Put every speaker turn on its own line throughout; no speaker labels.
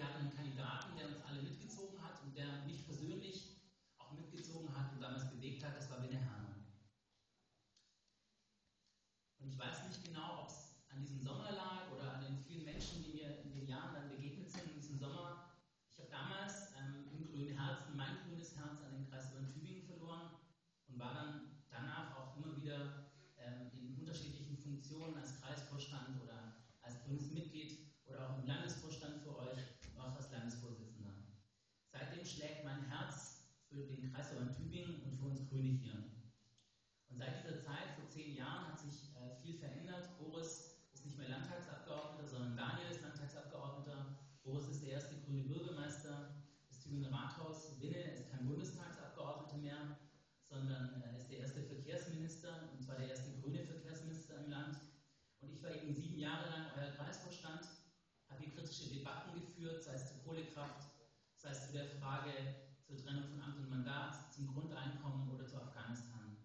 wir hatten einen Kandidaten, der uns alle mitgezogen hat und der mich persönlich auch mitgezogen hat und damals bewegt hat, das war Winne Hermann. Und ich weiß nicht genau, ob es an diesem Sommer lag oder an den vielen Menschen, die mir in den Jahren dann begegnet sind in diesem Sommer. Ich habe damals ähm, im grünen Herzen mein grünes Herz an den Kreis Tübingen verloren und war dann danach auch immer wieder ähm, in unterschiedlichen Funktionen als Kreisvorstand oder als grünes Mitglied oder auch im Landesvorstand für euch, auch als Landesvorsitzender. Seitdem schlägt mein Herz für den Kreisverband Tübingen und für uns Grüne hier. Und seit dieser Zeit, vor zehn Jahren, hat sich äh, viel verändert. Boris ist nicht mehr Landtagsabgeordneter, sondern Daniel ist Landtagsabgeordneter. Boris ist der erste grüne Bürgermeister des Tübinger Rathaus. Winne ist kein Bundestagsabgeordneter mehr, sondern äh, ist der erste Verkehrsminister, und zwar der erste grüne Verkehrsminister im Land. Und ich war eben sieben Jahre lang euer Kreisvorstand, habe hier kritische Debatten geführt, sei es zur Kohlekraft, sei es zu der Frage zur Trennung von Amt und Mandat, zum Grundeinkommen oder zu Afghanistan.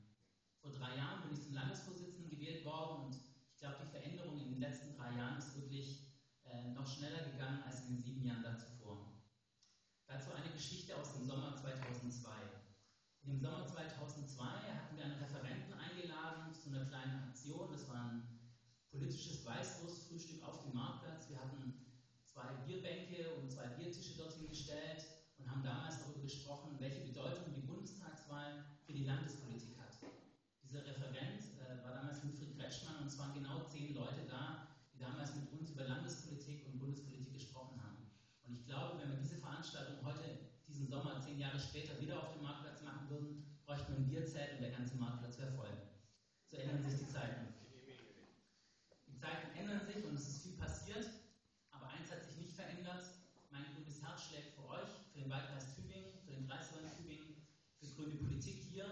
Vor drei Jahren bin ich zum Landesvorsitzenden gewählt worden und ich glaube, die Veränderung in den letzten drei Jahren ist wirklich äh, noch schneller gegangen als in den sieben Jahren davor. Dazu eine Geschichte aus dem Sommer 2002. Im Sommer 2002 hatten wir einen Referenten eingeladen zu einer kleinen Aktion. Das war ein politisches Weißwurstfrühstück auf dem Marktplatz. Wir hatten zwei Bierbänke und zwei Biertische dorthin gestellt haben damals darüber gesprochen, welche Bedeutung die Bundestagswahl für die Landespolitik hat. Dieser Referent äh, war damals Winfried Kretschmann und es waren genau zehn Leute da, die damals mit uns über Landespolitik und Bundespolitik gesprochen haben. Und ich glaube, wenn wir diese Veranstaltung heute, diesen Sommer, zehn Jahre später, wieder auf dem Marktplatz machen würden, bräuchten wir ein Bierzelt und der ganze Marktplatz wäre voll. So ändern sich die Zeiten. Die Zeiten ändern sich und es ist viel passiert, aber eins hat sich nicht verändert. Mein grünes Herz schlägt für euch, für den Wahlkreis Tübingen, für den Kreisverband Tübingen, für grüne Politik hier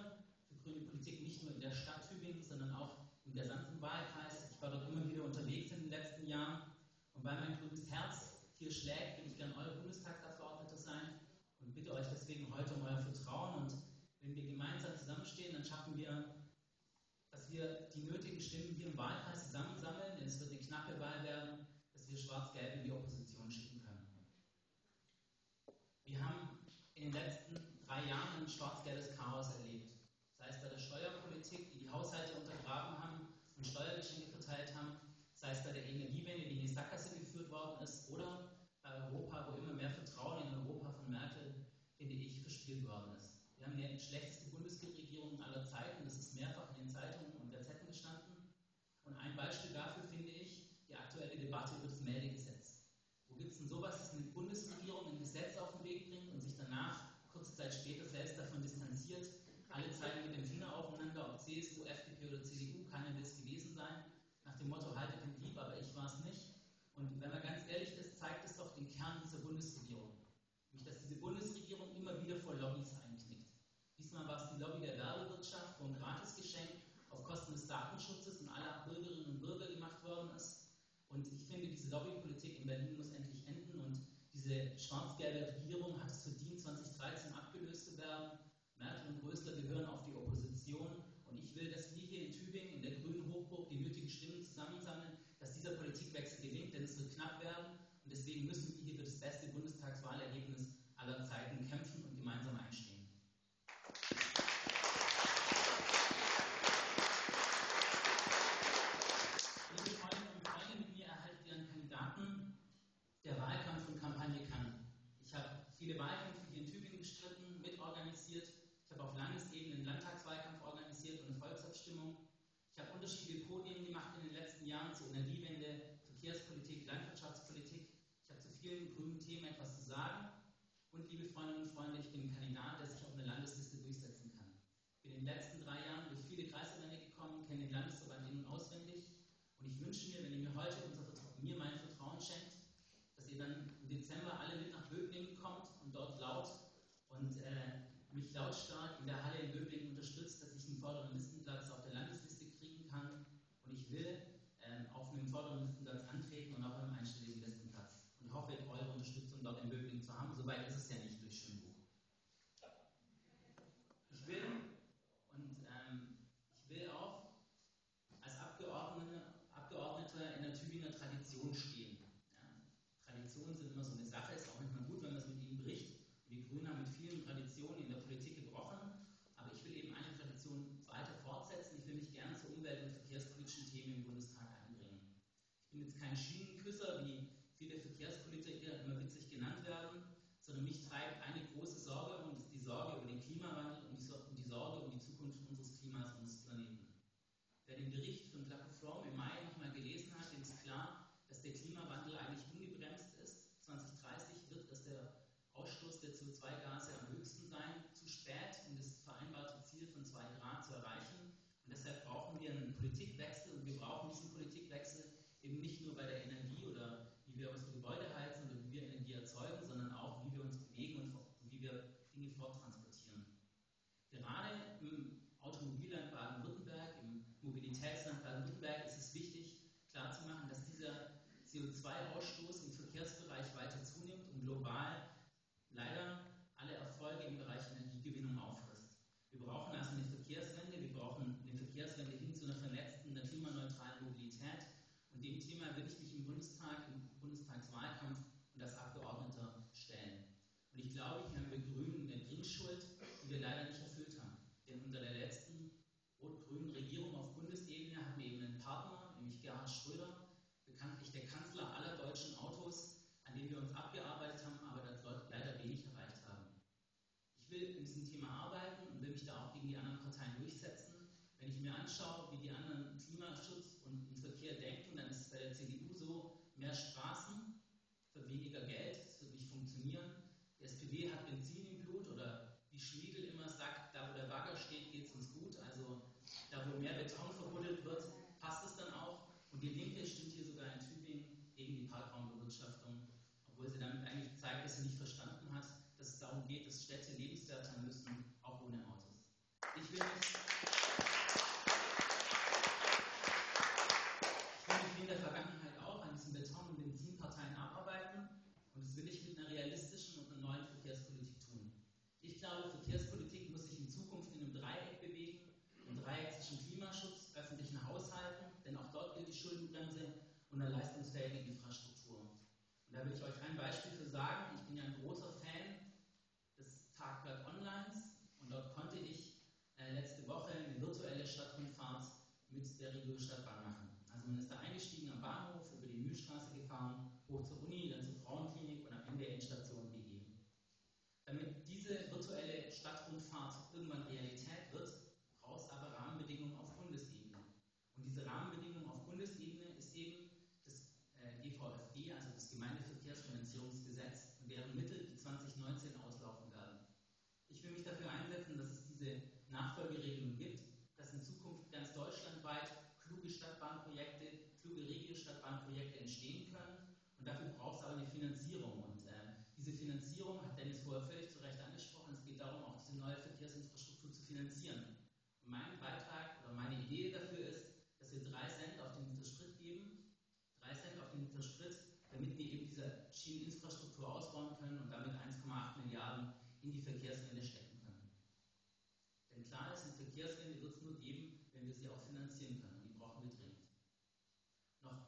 für grüne Politik nicht nur in der Stadt Tübingen, sondern auch im gesamten Wahlkreis. Ich war dort immer wieder unterwegs in den letzten Jahren. Und weil mein grünes Herz hier schlägt, will ich gerne euer Bundestagsabgeordneter sein und bitte euch deswegen heute um euer Vertrauen. Und wenn wir gemeinsam zusammenstehen, dann schaffen wir, dass wir die nötigen Stimmen hier im Wahlkreis zusammensammeln, denn es wird eine knappe Wahl werden, dass wir Schwarz-Gelb in die Opposition schicken können. Wir haben in den letzten drei Jahren ein schwarz-gelbes Chaos erlebt sei es bei der Steuerpolitik, die die Haushalte untergraben haben und Steuergeschenke verteilt haben, sei es bei der Energiewende, die in die Sackgasse geführt worden ist, oder bei Europa, wo immer mehr Vertrauen in Europa von Merkel, finde ich, verspielt worden ist. Wir haben die schlechteste Bundesregierung aller Zeiten, das ist mehrfach in den Zeitungen und Gazetten gestanden. Und ein Beispiel dafür finde ich die aktuelle Debatte über das Meldegesetz. Wo gibt es denn sowas, dass eine Bundesregierung ein Gesetz auf den Weg bringt und sich danach, kurze Zeit später, selbst davon distanziert alle zeigen mit dem Finger aufeinander, ob CSU, FDP oder CDU, keiner will es gewesen sein. Nach dem Motto, haltet den Dieb, aber ich war es nicht. Und wenn man ganz ehrlich ist, zeigt es doch den Kern dieser Bundesregierung. Nämlich, dass diese Bundesregierung immer wieder vor Lobbys einknickt. Diesmal war es die Lobby der Werbewirtschaft, wo ein Gratisgeschenk auf Kosten des Datenschutzes und aller Bürgerinnen und Bürger gemacht worden ist. Und ich finde, diese Lobbypolitik in Berlin muss endlich enden und diese schwarz-gelbe Regierung hat es verdient, 2013 abgelöst zu werden. Merkel und Rösler gehören auf die Opposition. Und ich will, dass wir hier in Tübingen, in der Grünen Hochburg, die nötigen Stimmen zusammensammeln, dass dieser Politikwechsel gelingt, denn es wird knapp werden. Und deswegen müssen wir hier für das beste Bundestagswahlergebnis aller Zeiten kämpfen und gemeinsam einstehen. Liebe Freundinnen und Freunde, mit mir erhaltet ihr einen Kandidaten, der Wahlkampf und Kampagne kann. Ich habe viele Wahlkämpfe hier in Tübingen gestritten, mitorganisiert ich habe auf Landesebene einen Landtagswahlkampf organisiert und eine Volksabstimmung. Ich habe unterschiedliche Podien gemacht in den letzten Jahren zur Energiewende, Verkehrspolitik, Landwirtschaftspolitik. Ich habe zu vielen grünen Themen etwas zu sagen. Und liebe Freundinnen und Freunde, ich bin ein Kandidat, der sich auf einer Landesliste durchsetzen kann. Ich bin in den letzten drei Jahren durch viele Kreisverbände gekommen, kenne den Landesverband in- und auswendig. Und ich wünsche mir, wenn ihr mir heute unser mir mein Vertrauen schenkt, dass ihr dann im Dezember alle mit nach Böblingen kommt und dort laut und äh, mich lautstark in der Halle in Böblingen unterstützt, dass ich einen vorderen Listenplatz Tradition stehen. Ja, Traditionen sind immer so eine Sache, ist auch manchmal gut, wenn man es mit ihnen bricht. Die Grünen haben mit vielen Traditionen in der Politik gebrochen, aber ich will eben eine Tradition weiter fortsetzen. Ich will mich gerne zu umwelt- und verkehrspolitischen Themen im Bundestag einbringen. Ich bin jetzt kein Schienenküsser, wie viele Verkehrspolitiker immer witzig genannt werden, sondern mich treibt eine große Sorge und das ist die Sorge über den Klimawandel und die Sorge um die Zukunft unseres Klimas, und unseres Planeten. Wer den Bericht von Doug im Mai nochmal gelesen hat, dem ist klar, der Klimawandel eigentlich ungebremst ist. 2030 wird es der Ausstoß der CO2-Gase am höchsten sein, zu spät, um das vereinbarte Ziel von 2 Grad zu erreichen. Und deshalb brauchen wir einen Politikwechsel und wir brauchen diesen Politikwechsel eben nicht nur bei der Energie oder wie wir unsere Gebäude heizen oder wie wir Energie erzeugen, sondern auch, wie wir uns bewegen und wie wir Dinge forttransportieren. Gerade im Automobilland Baden-Württemberg, im Mobilitätsland Baden-Württemberg ist es wichtig, klarzumachen, dass dieser CO2-Ausstoß im Verkehrsbereich weiter zunimmt und global leider alle Erfolge im Bereich Energiegewinnung auffrisst. Wir brauchen also eine Verkehrswende, wir brauchen eine Verkehrswende hin zu einer vernetzten, einer klimaneutralen Mobilität. Und dem Thema will ich mich im Bundestag, im Bundestagswahlkampf und als Abgeordneter stellen. Und ich glaube, hier haben wir Grünen eine Bringschuld, die wir leider nicht erfüllt haben. Denn unter der letzten rot-grünen Regierung auf Bundesebene hatten wir eben einen Partner, nämlich Gerhard Schröder, bekanntlich der Kanzler aller deutschen Autos, an dem wir uns abgearbeitet haben, aber dort leider wenig erreicht haben. Ich will in diesem Thema arbeiten und will mich da auch gegen die anderen Parteien durchsetzen. Wenn ich mir anschaue, wie die anderen Klimaschutz und den Verkehr denken, dann ist es bei der CDU so, mehr Straßen für weniger Geld, das wird nicht funktionieren. SPD hat Benzin im Blut oder wie Schmiedel immer sagt, da wo der Bagger steht, geht es uns gut. Also da wo mehr Beton verbuddelt wird, passt es dann auch. Und die Linke stimmt hier sogar in Tübingen gegen die Parkraumbewirtschaftung obwohl sie damit eigentlich zeigt, dass sie nicht verstanden hat, dass es darum geht, dass Städte lebenswert sein müssen, auch ohne Autos. Ich will mich, ich will mich wie in der Vergangenheit auch an diesen Beton- und Benzinparteien abarbeiten und das will ich mit einer realistischen und einer neuen Verkehrspolitik tun. Ich glaube, Verkehrspolitik muss sich in Zukunft in einem Dreieck bewegen, ein Dreieck zwischen Klimaschutz, öffentlichen Haushalten, denn auch dort Schuldenbremse und einer leistungsfähigen Infrastruktur. Und da will ich euch ein Beispiel für sagen. Ich bin ja ein großer Fan des Tagblatt Onlines und dort konnte ich äh, letzte Woche eine virtuelle Stadtrundfahrt mit der Regio Stadtbahn machen. Also man ist da eingestiegen am Bahnhof, über die Mühlstraße gefahren, hoch zur Uni, dann zur Frauenklinik und am Ende Endstation BG. Damit diese virtuelle Stadtrundfahrt irgendwann Realität wird, braucht es aber Rahmenbedingungen auf Bundesebene. Und diese Rahmenbedingungen auf Bundesebene ist eben GVFG, also das Gemeindeverkehrsfinanzierungsgesetz, deren Mittel, die 2019 auslaufen werden. Ich will mich dafür einsetzen, dass es diese Nachfolgeregelung gibt, dass in Zukunft ganz deutschlandweit kluge Stadtbahnprojekte, kluge Regiostadtbahnprojekte entstehen können. Und dafür braucht es aber eine Finanzierung. Und äh, diese Finanzierung hat Dennis vorher völlig zu Recht angesprochen. Es geht darum, auch diese neue Verkehrsinfrastruktur zu finanzieren. Und mein Beitrag oder meine Idee dafür ist, dass wir drei Cent auf den Liter Sprit geben 3 Cent auf den Liter Sprit, damit wir eben diese Schieneninfrastruktur ausbauen können und damit 1,8 Milliarden in die Verkehrswende stecken können. Denn klar ist, eine Verkehrswende wird es nur geben, wenn wir sie auch finanzieren können. Die brauchen wir dringend. Noch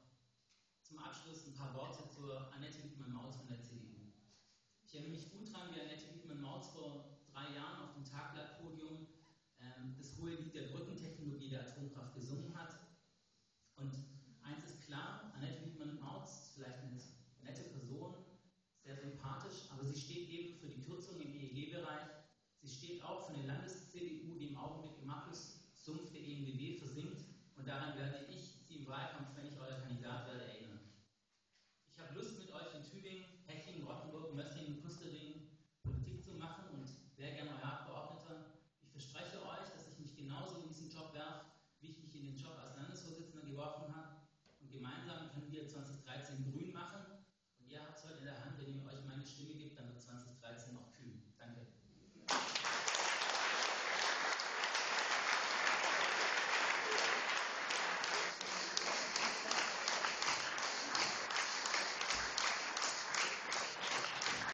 zum Abschluss ein paar Worte zur Annette Wiedmann-Maus von der CDU. Ich erinnere mich gut daran, wie Annette Wiedmann-Maus vor drei Jahren auf dem Tagblattpodium ähm, das hohe Lied der Atomkraft gesungen hat. Und Eins ist klar, Annette Wiedmann-Mautz vielleicht eine nette Person, sehr sympathisch, aber sie steht eben für die Kürzung im EEG-Bereich. Sie steht auch für eine Landes-CDU, die im Augenblick im Abflusssumpf der ENBW versinkt. Und daran werde ich Sie im Wahlkampf, wenn ich euer Kandidat werde, erinnern. Ich habe Lust, mit euch in Tübingen, Hechingen, Rottenburg, Mössingen, Pustering Politik zu machen und wäre gerne euer Abgeordneter. Ich verspreche euch, dass ich mich genauso in diesen Job werfe, wie ich mich in den Job als Landesvorsitzender geworfen habe. Und gemeinsam können wir 2013